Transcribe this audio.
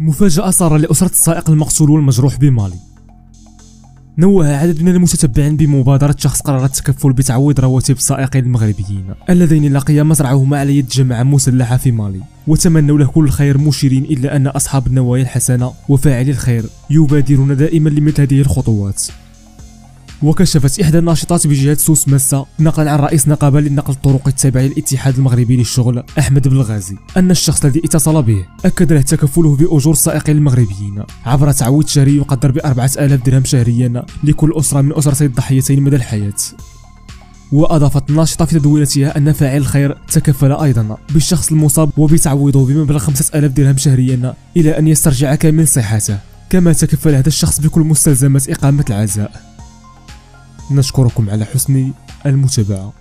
مفاجأة صار لأسرة السائق المقتول والمجروح بمالي. نوه عدد من المتتبعين بمبادرة شخص قرر التكفل بتعويض رواتب السائقين المغربيين اللذين لقيا مصرعهما على يد جماعة مسلحة في مالي وتمنوا له كل الخير مشيرين إلا أن أصحاب النوايا الحسنة وفاعلي الخير يبادرون دائما لمثل هذه الخطوات. وكشفت إحدى الناشطات بجهة سوس مسا نقلا عن رئيس نقابة للنقل الطرق التابع للاتحاد المغربي للشغل أحمد بلغازي أن الشخص الذي اتصل به أكد له تكفله بأجور السائقين المغربيين عبر تعويض شهري يقدر ب 4000 درهم شهريا لكل أسرة من أسرتي الضحيتين مدى الحياة. وأضافت الناشطة في تدوينتها أن فاعل الخير تكفل أيضا بالشخص المصاب وبتعويضه بمبلغ 5000 درهم شهريا إلى أن يسترجع كامل صحته كما تكفل هذا الشخص بكل مستلزمات إقامة العزاء. نشكركم على حسن المتابعة.